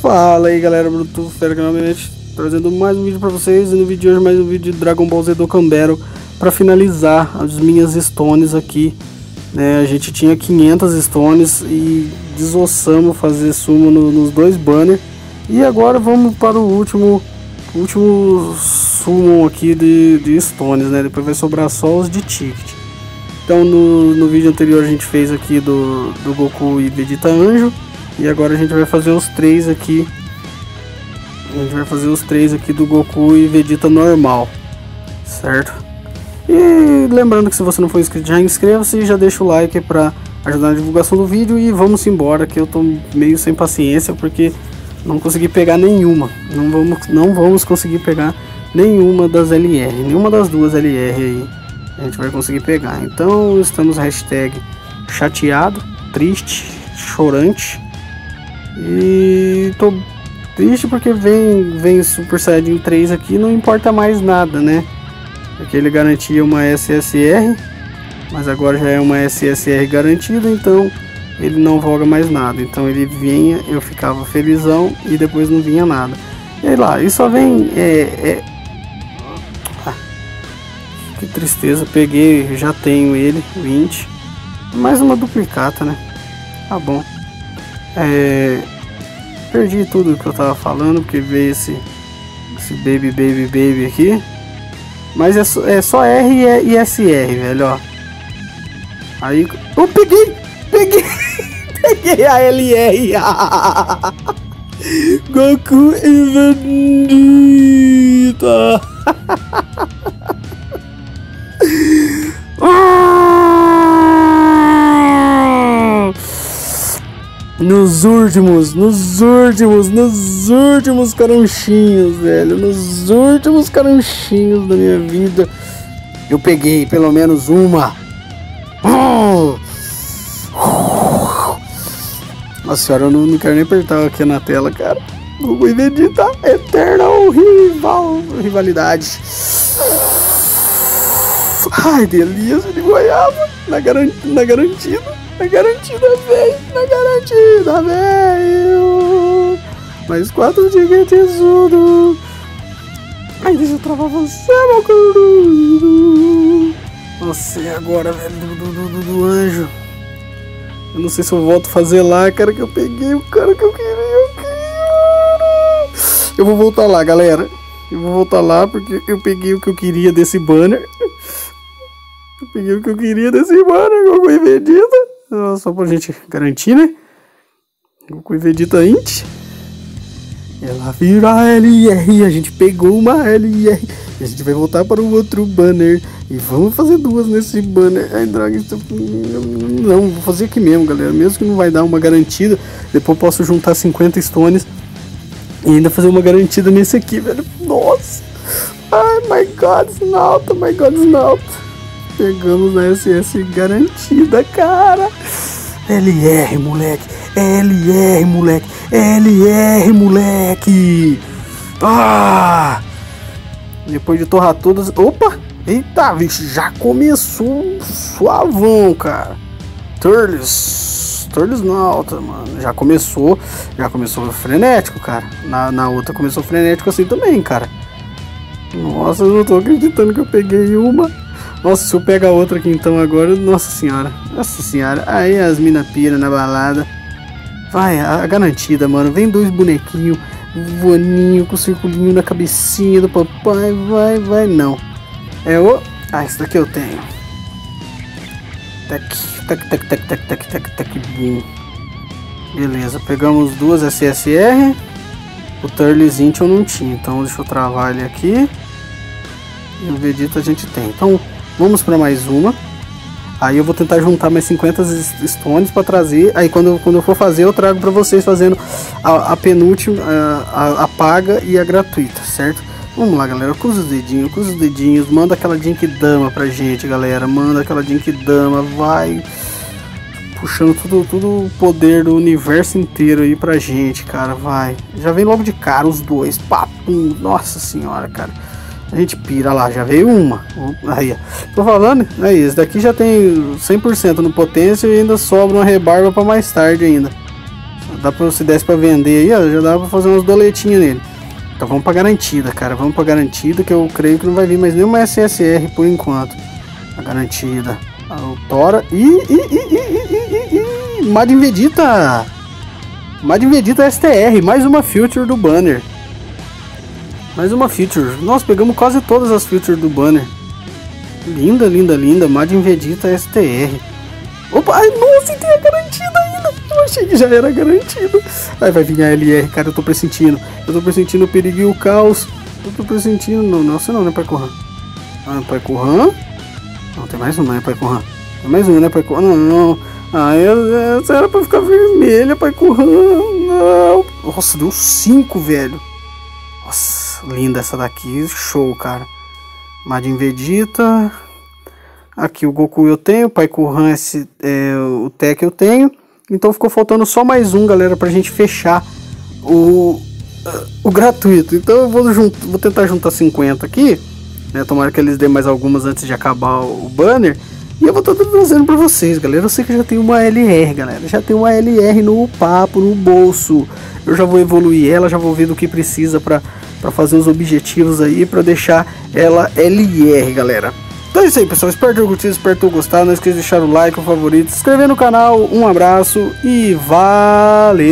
Fala aí galera, Bruto Fera novamente trazendo mais um vídeo pra vocês e no vídeo de hoje mais um vídeo de Dragon Ball Z do Cambero para finalizar as minhas stones aqui né, a gente tinha 500 stones e desossamos fazer sumo no, nos dois banners. E agora vamos para o último último sumo aqui de, de stones, né, depois vai sobrar só os de ticket então no, no vídeo anterior a gente fez aqui do, do Goku e Vegeta Anjo e agora a gente vai fazer os três aqui. A gente vai fazer os três aqui do Goku e Vegeta normal. Certo? E lembrando que se você não for inscrito, já inscreva-se e já deixa o like para ajudar na divulgação do vídeo. E vamos embora, que eu tô meio sem paciência porque não consegui pegar nenhuma. Não vamos, não vamos conseguir pegar nenhuma das LR, nenhuma das duas LR aí. A gente vai conseguir pegar. Então estamos hashtag chateado, triste, chorante e tô triste porque vem, vem Super Saiyajin 3 aqui não importa mais nada, né? Porque ele garantia uma SSR, mas agora já é uma SSR garantida, então ele não voga mais nada. Então ele vinha, eu ficava felizão e depois não vinha nada. E lá, e só vem. É, é... Que tristeza, peguei, já tenho ele, 20. Mais uma duplicata, né? Tá bom. É, perdi tudo que eu tava falando, porque veio esse, esse baby, baby, baby aqui. Mas é, só, é só R e, e SR, velho, ó. Aí, eu peguei, peguei, peguei a LR. Goku e. Nos últimos, nos últimos, nos últimos carunchinhos, velho. Nos últimos carunchinhos da minha vida. Eu peguei pelo menos uma. Nossa senhora, eu não, não quero nem apertar aqui na tela, cara. Google e Vegeta, Eternal rival, rivalidade. Ai, delícia de goiaba, na, garan na garantida. Na garantida, velho. Na garantida, velho. Mais quatro tickets tudo. Ai, deixa eu travar você, meu querido. Você agora, velho, do, do, do, do, anjo. Eu não sei se eu volto a fazer lá, cara, que eu peguei o cara que eu queria. Cara. Eu vou voltar lá, galera. Eu vou voltar lá porque eu peguei o que eu queria desse banner. Eu peguei o que eu queria desse banner, Goku Vegeta. Só pra gente garantir, né? Goku e Vegeta Int. Ela vira LR. A gente pegou uma LR. E a gente vai voltar para o outro banner. E vamos fazer duas nesse banner. Ai, droga, isso... Não, vou fazer aqui mesmo, galera. Mesmo que não vai dar uma garantida. Depois posso juntar 50 stones. E ainda fazer uma garantida nesse aqui, velho. Nossa. Ai, my God, Snauta, my God, Snauta. Pegamos na SS garantida, cara. LR, moleque. LR, moleque. LR, moleque. Ah! Depois de torrar todas. Opa! Eita, vixe, já começou suavão, cara. Turles. Turles na alta, mano. Já começou. Já começou frenético, cara. Na, na outra começou frenético assim também, cara. Nossa, eu não tô acreditando que eu peguei uma. Nossa, se eu pegar outra aqui então agora, nossa senhora. Nossa senhora. Aí as mina pira na balada. Vai, a garantida, mano. Vem dois bonequinhos voaninho com circulinho na cabecinha do papai. Vai, vai, não. É o. Ah, esse daqui eu tenho. Tac, tac, tac, tac, tac, tac, tac, tac, boom. Beleza, pegamos duas SSR. O Turles eu não tinha, então deixa eu travar ele aqui. E o Vegeta a gente tem. Então, Vamos para mais uma. Aí eu vou tentar juntar mais 50 stones para trazer. Aí quando, quando eu for fazer, eu trago para vocês fazendo a, a penúltima, a, a, a, paga e a gratuita, certo? Vamos lá, galera. Cruza os dedinhos, cruza os dedinhos. Manda aquela Dama pra gente, galera. Manda aquela Dama. Vai puxando tudo, tudo o poder do universo inteiro aí pra gente, cara. Vai. Já vem logo de cara os dois. Papum. Nossa senhora, cara. A gente pira lá, já veio uma. Aí. Tô falando, aí, esse daqui já tem 100% no potência e ainda sobra uma rebarba para mais tarde ainda. Dá pra, se desse pra vender aí, ó, já dá pra fazer umas doletinhas nele. Então vamos pra garantida, cara. Vamos pra garantida que eu creio que não vai vir mais nenhuma SSR por enquanto. A garantida. O Tora. Ih, ih, ih, ih, ih, ih, Madin Vegeta! Madin Vegeta STR, mais uma feature do banner. Mais uma feature. Nós pegamos quase todas as features do banner. Linda, linda, linda. Madin Vegeta STR. Opa, ai, nossa, tem a garantida ainda. Eu achei que já era garantido. Aí vai vir a LR, cara, eu tô pressentindo. Eu tô pressentindo o perigo e o caos. Eu tô pressentindo. Não, não, você não, né, Pai Corran? Ah, Pai Corran? Não, tem mais um, né, Pai Corran? Tem mais um, né, Pai Corran? Não, não. Ah, essa era pra ficar vermelha, Pai Corran. Não. Nossa, deu cinco, velho. Nossa, linda essa daqui. Show, cara. Madin Vegeta. Aqui o Goku eu tenho, o Pai Kuhan, esse, é, o Tech eu tenho. Então ficou faltando só mais um, galera, pra gente fechar o, o gratuito. Então eu vou, vou tentar juntar 50 aqui. Né? Tomara que eles dêem mais algumas antes de acabar o banner. E eu vou estar trazendo pra vocês, galera. Eu sei que já tem uma LR, galera. Já tem uma LR no papo, no bolso. Eu já vou evoluir ela, já vou ver do que precisa pra, pra fazer os objetivos aí, pra deixar ela LR, galera. Então é isso aí, pessoal. Espero ter curtido, espero ter gostado. Não esqueça de deixar o like, o favorito, se inscrever no canal. Um abraço e valeu!